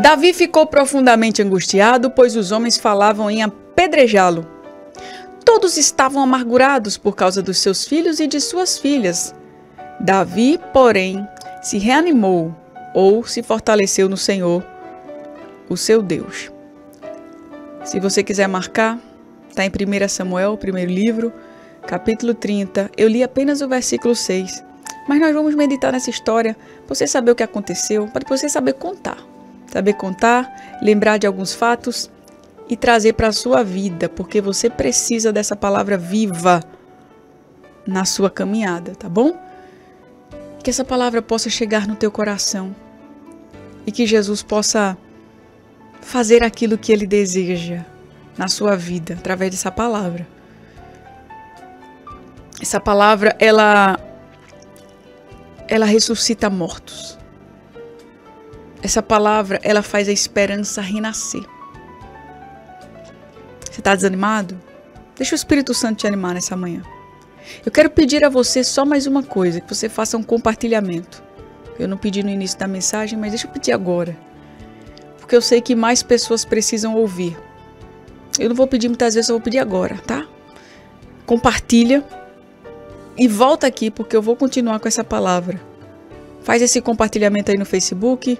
Davi ficou profundamente angustiado, pois os homens falavam em apedrejá-lo. Todos estavam amargurados por causa dos seus filhos e de suas filhas. Davi, porém, se reanimou ou se fortaleceu no Senhor, o seu Deus. Se você quiser marcar, está em 1 Samuel, primeiro livro, capítulo 30. Eu li apenas o versículo 6. Mas nós vamos meditar nessa história para você saber o que aconteceu, para você saber contar. Saber contar, lembrar de alguns fatos e trazer para a sua vida, porque você precisa dessa palavra viva na sua caminhada, tá bom? Que essa palavra possa chegar no teu coração e que Jesus possa fazer aquilo que ele deseja na sua vida através dessa palavra. Essa palavra ela ela ressuscita mortos. Essa palavra ela faz a esperança renascer. Você está desanimado? Deixa o Espírito Santo te animar nessa manhã. Eu quero pedir a você só mais uma coisa, que você faça um compartilhamento. Eu não pedi no início da mensagem, mas deixa eu pedir agora. Porque eu sei que mais pessoas precisam ouvir. Eu não vou pedir muitas vezes, eu vou pedir agora, tá? Compartilha e volta aqui porque eu vou continuar com essa palavra. Faz esse compartilhamento aí no Facebook,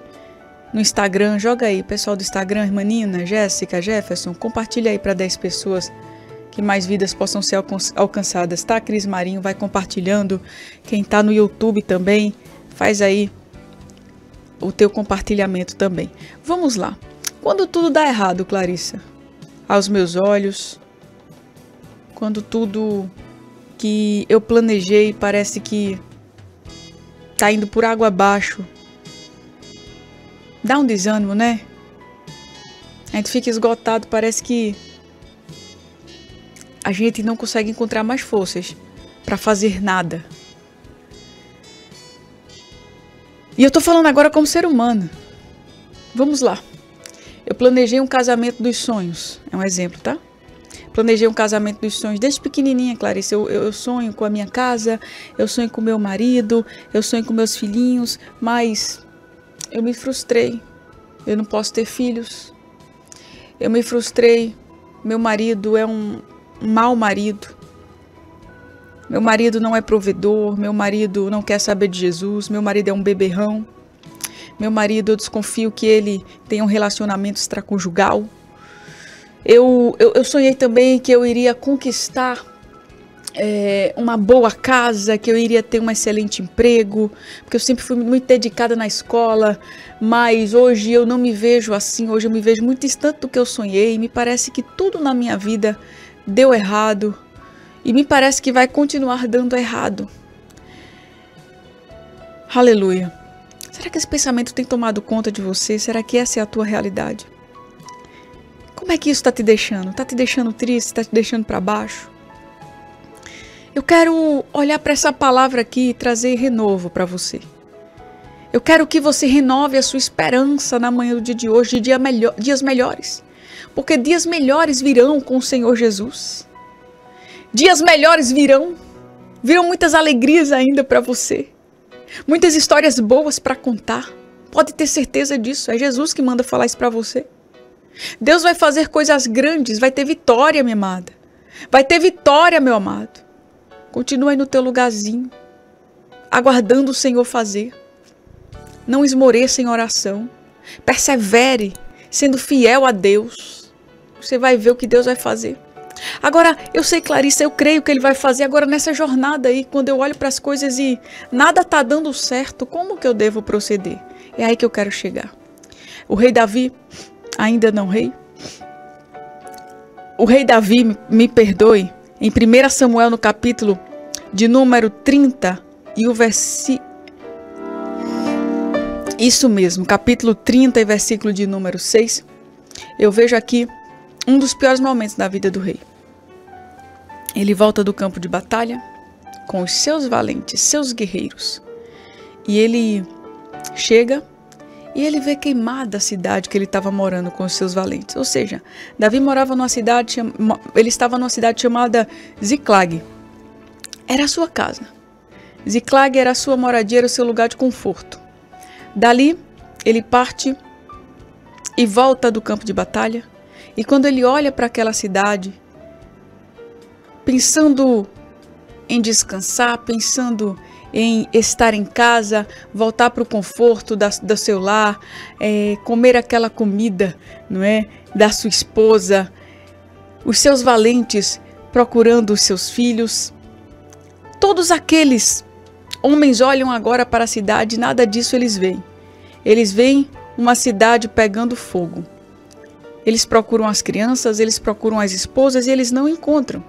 no Instagram, joga aí, pessoal do Instagram, irmã Nina, Jéssica, Jefferson, compartilha aí para 10 pessoas que mais vidas possam ser alcançadas, tá? Cris Marinho vai compartilhando. Quem tá no YouTube também, faz aí o teu compartilhamento também. Vamos lá. Quando tudo dá errado, Clarissa, aos meus olhos, quando tudo que eu planejei parece que tá indo por água abaixo, dá um desânimo, né? A gente fica esgotado, parece que a gente não consegue encontrar mais forças para fazer nada. E eu tô falando agora como ser humano. Vamos lá. Eu planejei um casamento dos sonhos. É um exemplo, tá? Planejei um casamento dos sonhos desde pequenininha, Clarice. Eu, eu, sonho com a minha casa, eu sonho com meu marido, eu sonho com meus filhinhos, mas eu me frustrei. Eu não posso ter filhos. Eu me frustrei. Meu marido é um, mau marido. Meu marido não é provedor, meu marido não quer saber de Jesus, meu marido é um beberrão. Meu marido, eu desconfio que ele tem um relacionamento extraconjugal. Eu, eu, eu sonhei também que eu iria conquistar é, uma boa casa, que eu iria ter um excelente emprego, porque eu sempre fui muito dedicada na escola, mas hoje eu não me vejo assim, hoje eu me vejo muito distante do que eu sonhei. Me parece que tudo na minha vida deu errado e me parece que vai continuar dando errado. Aleluia. Será que esse pensamento tem tomado conta de você? Será que essa é a tua realidade? Como é que isso está te deixando? Está te deixando triste? Está te deixando para baixo? Eu quero olhar para essa palavra aqui e trazer renovo para você. Eu quero que você renove a sua esperança na manhã do dia de hoje, de dia melhor, dias melhores porque dias melhores virão com o Senhor Jesus. Dias melhores virão. Virão muitas alegrias ainda para você. Muitas histórias boas para contar. Pode ter certeza disso. É Jesus que manda falar isso para você. Deus vai fazer coisas grandes, vai ter vitória, minha amada. Vai ter vitória, meu amado. Continue aí no teu lugarzinho, aguardando o Senhor fazer. Não esmoreça em oração. Persevere, sendo fiel a Deus. Você vai ver o que Deus vai fazer. Agora, eu sei, Clarissa, eu creio que Ele vai fazer agora nessa jornada aí, quando eu olho para as coisas e nada tá dando certo, como que eu devo proceder? É aí que eu quero chegar. O rei Davi, ainda não rei, o rei Davi, me perdoe, em 1 Samuel, no capítulo de número 30, e o versículo. Isso mesmo, capítulo 30 e versículo de número 6. Eu vejo aqui um dos piores momentos da vida do rei. Ele volta do campo de batalha com os seus valentes, seus guerreiros. E ele chega e ele vê queimada a cidade que ele estava morando com os seus valentes. Ou seja, Davi morava numa cidade, ele estava numa cidade chamada Ziklag. Era a sua casa. Ziklag era a sua moradia, era o seu lugar de conforto. Dali, ele parte e volta do campo de batalha. E quando ele olha para aquela cidade, pensando em descansar, pensando em estar em casa, voltar para o conforto da, do seu lar, é, comer aquela comida, não é, da sua esposa, os seus valentes procurando os seus filhos. Todos aqueles homens olham agora para a cidade, nada disso eles veem. Eles veem uma cidade pegando fogo. Eles procuram as crianças, eles procuram as esposas e eles não encontram.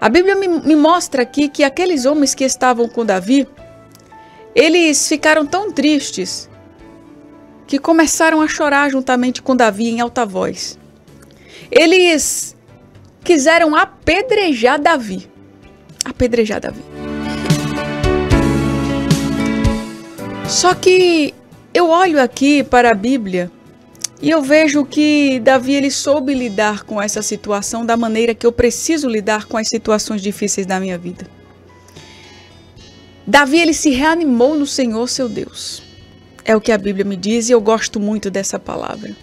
A Bíblia me, me mostra aqui que aqueles homens que estavam com Davi, eles ficaram tão tristes que começaram a chorar juntamente com Davi em alta voz. Eles quiseram apedrejar Davi. Apedrejar Davi. Só que eu olho aqui para a Bíblia e eu vejo que Davi ele soube lidar com essa situação da maneira que eu preciso lidar com as situações difíceis da minha vida. Davi ele se reanimou no Senhor seu Deus. É o que a Bíblia me diz e eu gosto muito dessa palavra.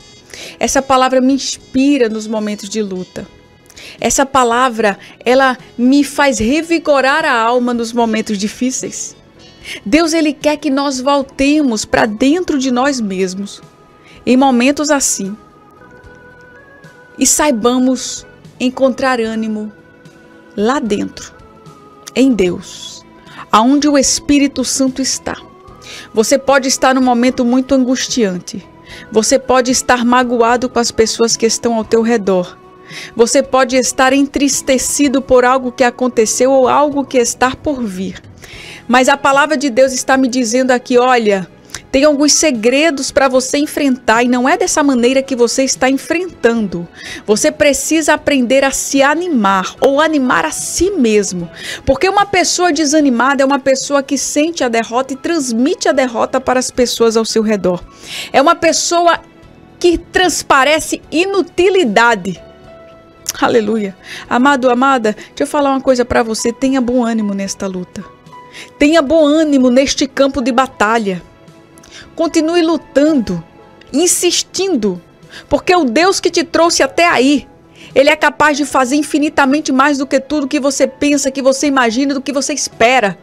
Essa palavra me inspira nos momentos de luta. Essa palavra, ela me faz revigorar a alma nos momentos difíceis. Deus ele quer que nós voltemos para dentro de nós mesmos em momentos assim e saibamos encontrar ânimo lá dentro, em Deus, aonde o Espírito Santo está. Você pode estar num momento muito angustiante. Você pode estar magoado com as pessoas que estão ao teu redor. Você pode estar entristecido por algo que aconteceu ou algo que está por vir. Mas a palavra de Deus está me dizendo aqui: olha, tem alguns segredos para você enfrentar e não é dessa maneira que você está enfrentando. Você precisa aprender a se animar ou animar a si mesmo. Porque uma pessoa desanimada é uma pessoa que sente a derrota e transmite a derrota para as pessoas ao seu redor. É uma pessoa que transparece inutilidade. Aleluia. Amado, amada, deixa eu falar uma coisa para você. Tenha bom ânimo nesta luta. Tenha bom ânimo neste campo de batalha. Continue lutando, insistindo, porque o Deus que te trouxe até aí, ele é capaz de fazer infinitamente mais do que tudo que você pensa, que você imagina, do que você espera.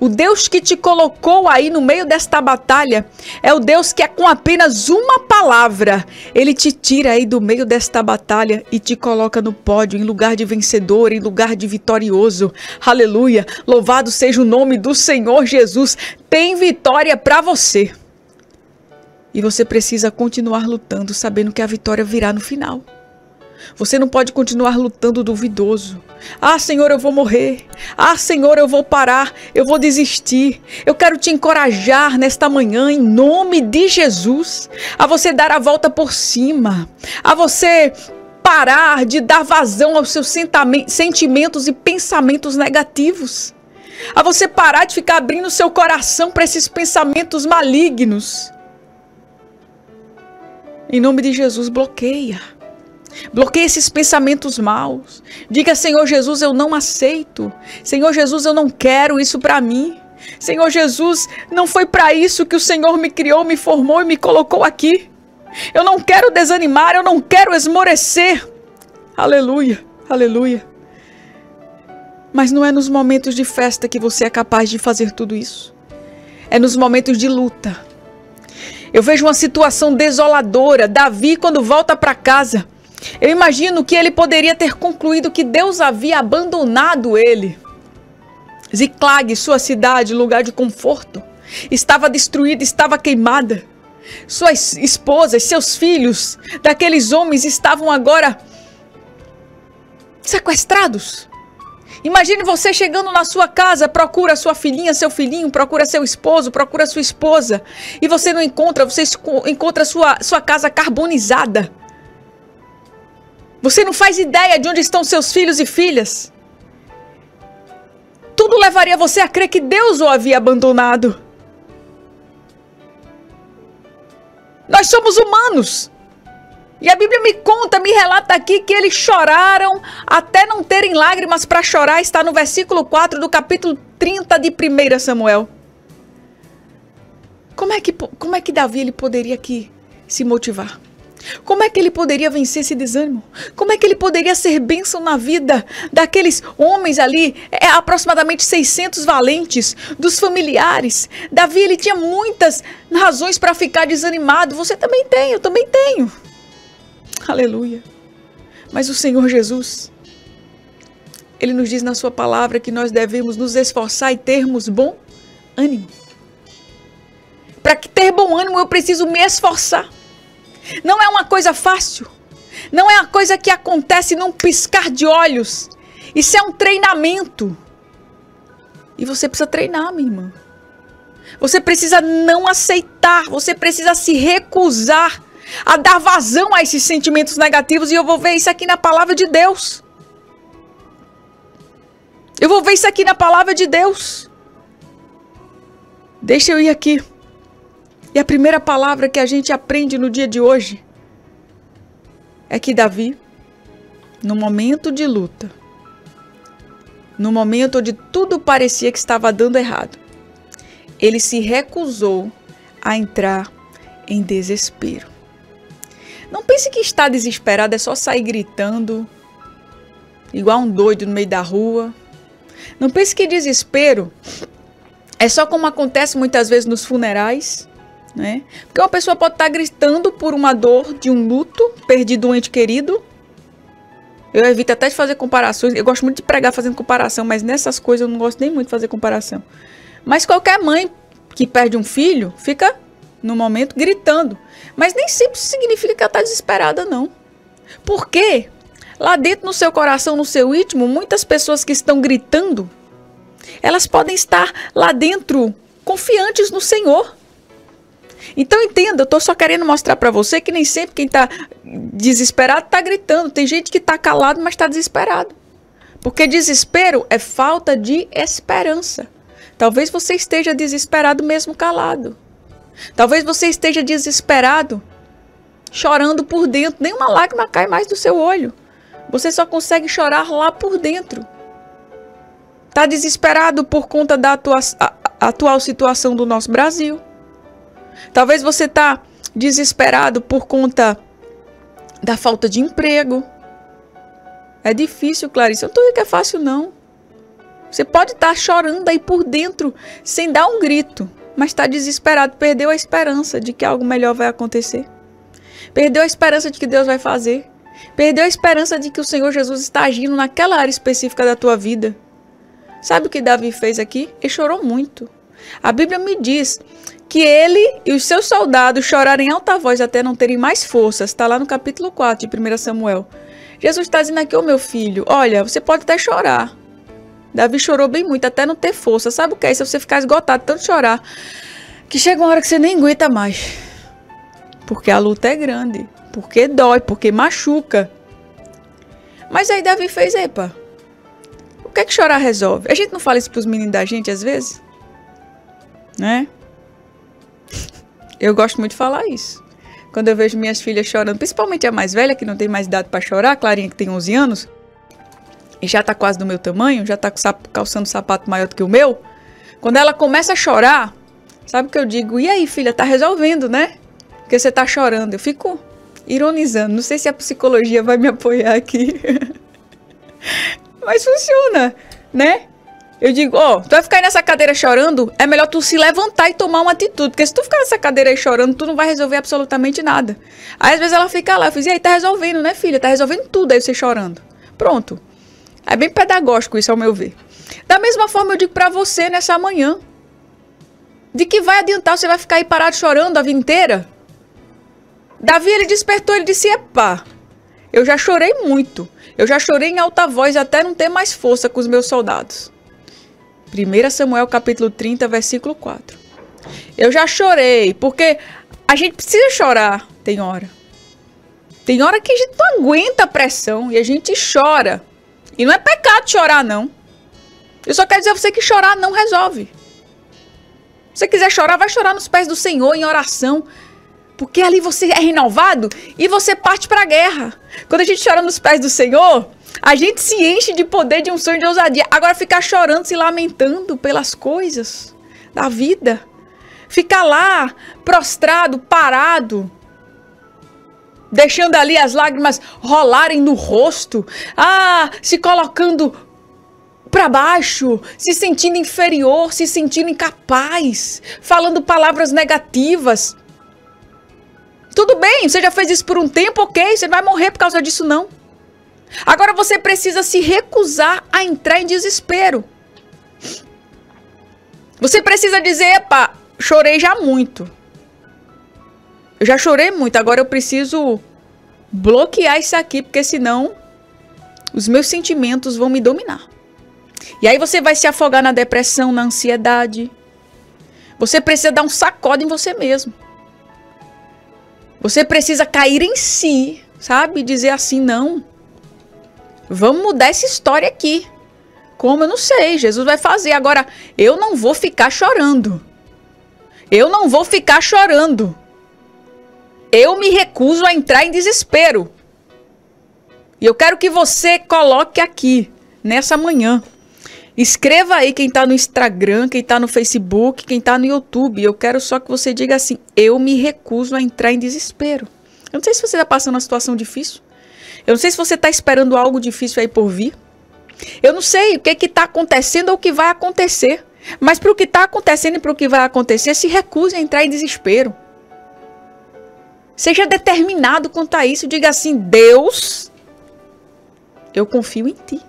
O Deus que te colocou aí no meio desta batalha é o Deus que é com apenas uma palavra, ele te tira aí do meio desta batalha e te coloca no pódio, em lugar de vencedor, em lugar de vitorioso. Aleluia! Louvado seja o nome do Senhor Jesus. Tem vitória para você. E você precisa continuar lutando, sabendo que a vitória virá no final. Você não pode continuar lutando duvidoso. Ah, Senhor, eu vou morrer. Ah, Senhor, eu vou parar. Eu vou desistir. Eu quero te encorajar nesta manhã, em nome de Jesus, a você dar a volta por cima, a você parar de dar vazão aos seus sentimentos e pensamentos negativos, a você parar de ficar abrindo seu coração para esses pensamentos malignos. Em nome de Jesus, bloqueia. Bloqueia esses pensamentos maus. Diga, Senhor Jesus, eu não aceito. Senhor Jesus, eu não quero isso para mim. Senhor Jesus, não foi para isso que o Senhor me criou, me formou e me colocou aqui. Eu não quero desanimar, eu não quero esmorecer. Aleluia, aleluia. Mas não é nos momentos de festa que você é capaz de fazer tudo isso. É nos momentos de luta, eu vejo uma situação desoladora. Davi, quando volta para casa, eu imagino que ele poderia ter concluído que Deus havia abandonado ele. Ziclag, sua cidade, lugar de conforto, estava destruída, estava queimada. Suas esposas, seus filhos, daqueles homens estavam agora sequestrados. Imagine você chegando na sua casa, procura sua filhinha, seu filhinho, procura seu esposo, procura sua esposa, e você não encontra, você encontra sua, sua casa carbonizada. Você não faz ideia de onde estão seus filhos e filhas. Tudo levaria você a crer que Deus o havia abandonado. Nós somos humanos. E a Bíblia me conta, me relata aqui que eles choraram até não terem lágrimas para chorar, está no versículo 4 do capítulo 30 de 1 Samuel. Como é que, como é que Davi ele poderia aqui se motivar? Como é que ele poderia vencer esse desânimo? Como é que ele poderia ser bênção na vida daqueles homens ali, é, aproximadamente 600 valentes, dos familiares? Davi, ele tinha muitas razões para ficar desanimado. Você também tem, eu também tenho. Aleluia. Mas o Senhor Jesus, ele nos diz na sua palavra que nós devemos nos esforçar e termos bom ânimo. Para ter bom ânimo, eu preciso me esforçar. Não é uma coisa fácil. Não é uma coisa que acontece num piscar de olhos. Isso é um treinamento. E você precisa treinar, minha irmã. Você precisa não aceitar, você precisa se recusar a dar vazão a esses sentimentos negativos. E eu vou ver isso aqui na palavra de Deus. Eu vou ver isso aqui na palavra de Deus. Deixa eu ir aqui. E a primeira palavra que a gente aprende no dia de hoje é que Davi, no momento de luta, no momento onde tudo parecia que estava dando errado, ele se recusou a entrar em desespero. Não pense que estar desesperado é só sair gritando, igual um doido no meio da rua. Não pense que desespero é só como acontece muitas vezes nos funerais né? Porque uma pessoa pode estar gritando por uma dor de um luto, perdido um ente querido. Eu evito até de fazer comparações. Eu gosto muito de pregar fazendo comparação, mas nessas coisas eu não gosto nem muito de fazer comparação. Mas qualquer mãe que perde um filho fica no momento gritando. Mas nem sempre significa que ela está desesperada, não. Por quê? Lá dentro no seu coração, no seu íntimo, muitas pessoas que estão gritando, elas podem estar lá dentro confiantes no Senhor. Então entenda, eu tô só querendo mostrar para você que nem sempre quem tá desesperado tá gritando. Tem gente que tá calado, mas tá desesperado. Porque desespero é falta de esperança. Talvez você esteja desesperado mesmo calado. Talvez você esteja desesperado, chorando por dentro. Nenhuma lágrima cai mais do seu olho. Você só consegue chorar lá por dentro. Tá desesperado por conta da atua atual situação do nosso Brasil. Talvez você está desesperado por conta da falta de emprego. É difícil, Clarice. Eu não estou dizendo que é fácil, não. Você pode estar tá chorando aí por dentro, sem dar um grito, mas está desesperado, perdeu a esperança de que algo melhor vai acontecer. Perdeu a esperança de que Deus vai fazer. Perdeu a esperança de que o Senhor Jesus está agindo naquela área específica da tua vida. Sabe o que Davi fez aqui? Ele chorou muito. A Bíblia me diz que ele e os seus soldados choraram em alta voz até não terem mais forças. Está lá no capítulo 4 de 1 Samuel. Jesus está dizendo aqui, ô oh, meu filho, olha, você pode até chorar. Davi chorou bem muito, até não ter força. Sabe o que é isso? Você ficar esgotado, tanto chorar, que chega uma hora que você nem aguenta mais. Porque a luta é grande, porque dói, porque machuca. Mas aí Davi fez, epa, o que é que chorar resolve? A gente não fala isso para os meninos da gente às vezes? Né? Eu gosto muito de falar isso. Quando eu vejo minhas filhas chorando, principalmente a mais velha, que não tem mais idade para chorar, Clarinha, que tem 11 anos, já tá quase do meu tamanho, já tá calçando sapato maior do que o meu. Quando ela começa a chorar, sabe o que eu digo? E aí, filha, tá resolvendo, né? Porque você tá chorando. Eu fico ironizando. Não sei se a psicologia vai me apoiar aqui. Mas funciona, né? Eu digo, ó, oh, tu vai ficar aí nessa cadeira chorando, é melhor tu se levantar e tomar uma atitude. Porque se tu ficar nessa cadeira aí chorando, tu não vai resolver absolutamente nada. Aí às vezes ela fica lá, eu fiz, e aí, tá resolvendo, né, filha? Tá resolvendo tudo aí você chorando. Pronto. É bem pedagógico isso, ao meu ver. Da mesma forma, eu digo para você nessa manhã. De que vai adiantar, você vai ficar aí parado chorando a vida inteira? Davi, ele despertou, ele disse, epá, eu já chorei muito. Eu já chorei em alta voz até não ter mais força com os meus soldados. 1 Samuel capítulo 30, versículo 4. Eu já chorei, porque a gente precisa chorar, tem hora. Tem hora que a gente não aguenta a pressão e a gente chora. E não é pecado chorar, não. Eu só quero dizer a você que chorar não resolve. Se você quiser chorar, vai chorar nos pés do Senhor em oração. Porque ali você é renovado e você parte para a guerra. Quando a gente chora nos pés do Senhor, a gente se enche de poder, de um sonho, de ousadia. Agora ficar chorando, se lamentando pelas coisas da vida. Ficar lá, prostrado, parado. Deixando ali as lágrimas rolarem no rosto, ah, se colocando para baixo, se sentindo inferior, se sentindo incapaz, falando palavras negativas. Tudo bem, você já fez isso por um tempo, ok, você não vai morrer por causa disso não. Agora você precisa se recusar a entrar em desespero. Você precisa dizer, epa, chorei já muito. Eu já chorei muito, agora eu preciso bloquear isso aqui, porque senão os meus sentimentos vão me dominar. E aí você vai se afogar na depressão, na ansiedade. Você precisa dar um sacode em você mesmo. Você precisa cair em si, sabe? Dizer assim, não. Vamos mudar essa história aqui. Como eu não sei, Jesus vai fazer. Agora, eu não vou ficar chorando. Eu não vou ficar chorando. Eu me recuso a entrar em desespero. E eu quero que você coloque aqui, nessa manhã. Escreva aí quem está no Instagram, quem está no Facebook, quem está no YouTube. Eu quero só que você diga assim: eu me recuso a entrar em desespero. Eu não sei se você está passando uma situação difícil. Eu não sei se você está esperando algo difícil aí por vir. Eu não sei o que está acontecendo ou o que vai acontecer. Mas para o que está acontecendo e para o que vai acontecer, se recuse a entrar em desespero. Seja determinado quanto a isso. Diga assim: Deus, eu confio em ti.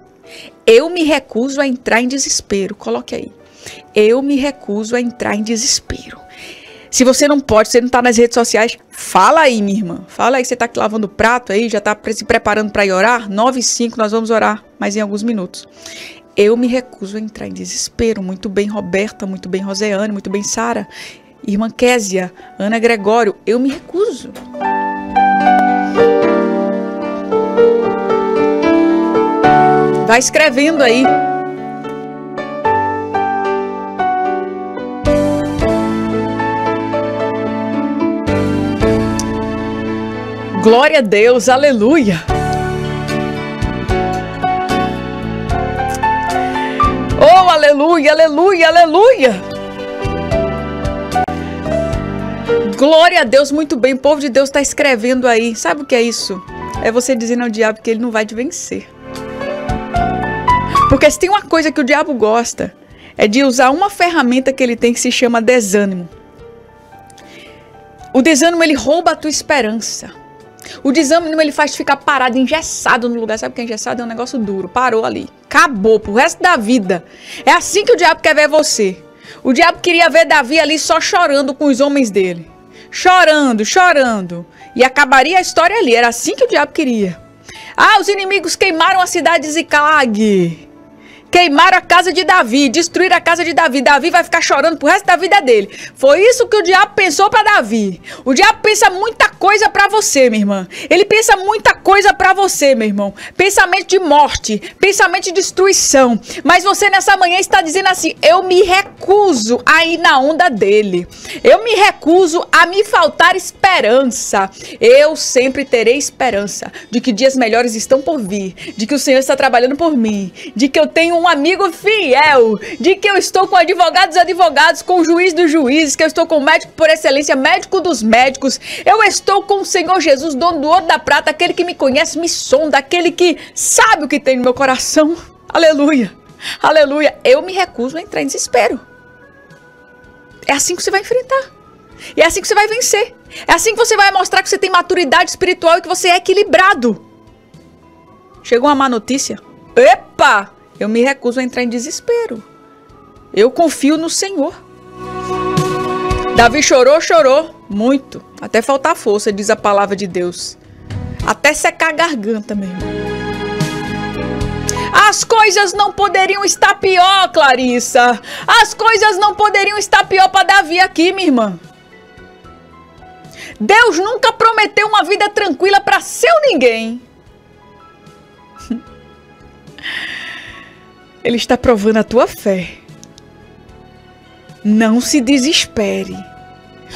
Eu me recuso a entrar em desespero. Coloque aí. Eu me recuso a entrar em desespero. Se você não pode, você não tá nas redes sociais, fala aí, minha irmã. Fala aí você tá aqui lavando prato aí, já tá se preparando para ir orar. 9 e 5, nós vamos orar mais em alguns minutos. Eu me recuso a entrar em desespero. Muito bem, Roberta. Muito bem, Roseane. Muito bem, Sara. Irmã Késia. Ana Gregório. Eu me recuso. Vai escrevendo aí. Glória a Deus, aleluia. Oh, aleluia, aleluia, aleluia. Glória a Deus, muito bem. O povo de Deus está escrevendo aí. Sabe o que é isso? É você dizendo ao diabo que ele não vai te vencer. Porque se tem uma coisa que o diabo gosta, é de usar uma ferramenta que ele tem que se chama desânimo. O desânimo ele rouba a tua esperança. O desânimo ele faz ficar parado, engessado no lugar. Sabe o que é engessado? É um negócio duro. Parou ali. Acabou pro resto da vida. É assim que o diabo quer ver você. O diabo queria ver Davi ali só chorando com os homens dele. Chorando, chorando. E acabaria a história ali. Era assim que o diabo queria. Ah, os inimigos queimaram a cidade de Ziklag. Queimaram a casa de Davi, destruíram a casa de Davi. Davi vai ficar chorando pro resto da vida dele. Foi isso que o diabo pensou para Davi. O diabo pensa muita coisa para você, minha irmã. Ele pensa muita coisa para você, meu irmão. Pensamento de morte, pensamento de destruição. Mas você nessa manhã está dizendo assim: "Eu me recuso a ir na onda dele. Eu me recuso a me faltar esperança. Eu sempre terei esperança de que dias melhores estão por vir, de que o Senhor está trabalhando por mim, de que eu tenho um amigo fiel, de que eu estou com advogados advogados, com juiz dos juízes, que eu estou com médico por excelência, médico dos médicos. Eu estou com o Senhor Jesus, dono do ouro da prata, aquele que me conhece, me sonda, aquele que sabe o que tem no meu coração. Aleluia. Aleluia. Eu me recuso a entrar em desespero. É assim que você vai enfrentar. E é assim que você vai vencer. É assim que você vai mostrar que você tem maturidade espiritual e que você é equilibrado. Chegou uma má notícia. Epa! Eu me recuso a entrar em desespero. Eu confio no Senhor. Davi chorou, chorou muito, até faltar força, diz a palavra de Deus. Até secar a garganta mesmo. As coisas não poderiam estar pior, Clarissa. As coisas não poderiam estar pior para Davi aqui, minha irmã. Deus nunca prometeu uma vida tranquila para seu ninguém. Ele está provando a tua fé. Não se desespere.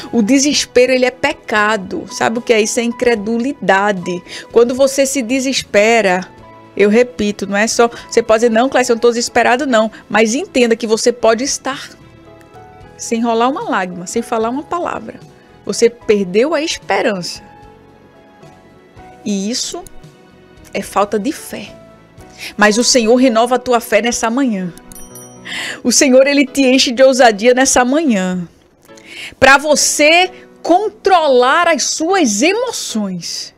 O desespero ele é pecado. Sabe o que é isso? É incredulidade. Quando você se desespera, eu repito, não é só. Você pode dizer, não, Clécio, eu não estou desesperado, não. Mas entenda que você pode estar sem rolar uma lágrima, sem falar uma palavra. Você perdeu a esperança. E isso é falta de fé. Mas o Senhor renova a tua fé nessa manhã. O Senhor ele te enche de ousadia nessa manhã. Para você controlar as suas emoções.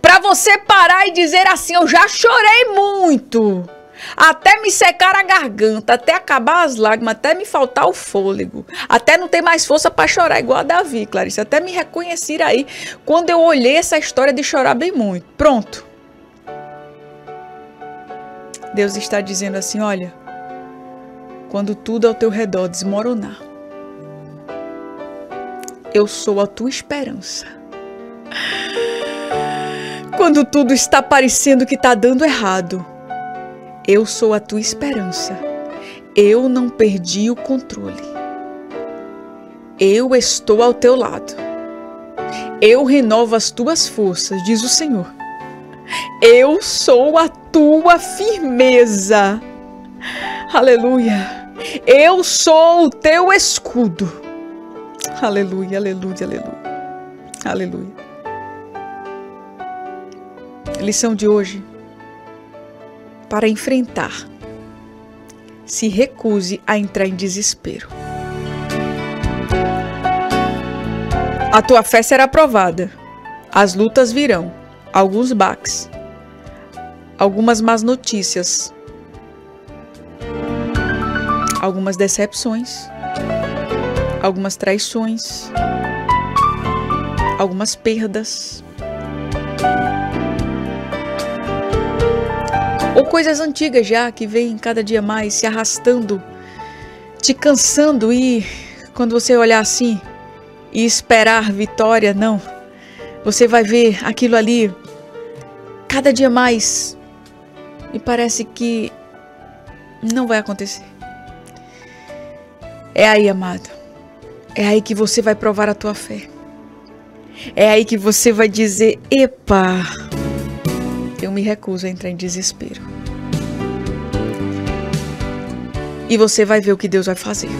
Para você parar e dizer assim: Eu já chorei muito. Até me secar a garganta, até acabar as lágrimas, até me faltar o fôlego, até não ter mais força para chorar, igual a Davi, Clarice. Até me reconhecer aí quando eu olhei essa história de chorar bem muito. Pronto. Deus está dizendo assim: olha, quando tudo ao teu redor desmoronar, eu sou a tua esperança. Quando tudo está parecendo que está dando errado, eu sou a tua esperança. Eu não perdi o controle. Eu estou ao teu lado. Eu renovo as tuas forças, diz o Senhor. Eu sou a tua firmeza. Aleluia. Eu sou o teu escudo. Aleluia, aleluia, aleluia. Aleluia. Lição de hoje para enfrentar. Se recuse a entrar em desespero. A tua fé será provada. As lutas virão, alguns baques, algumas más notícias, algumas decepções, algumas traições, algumas perdas. Ou coisas antigas já que vêm cada dia mais se arrastando, te cansando e quando você olhar assim e esperar vitória, não. Você vai ver aquilo ali cada dia mais e parece que não vai acontecer. É aí, amado. É aí que você vai provar a tua fé. É aí que você vai dizer: "Epa, eu me recuso a entrar em desespero. E você vai ver o que Deus vai fazer.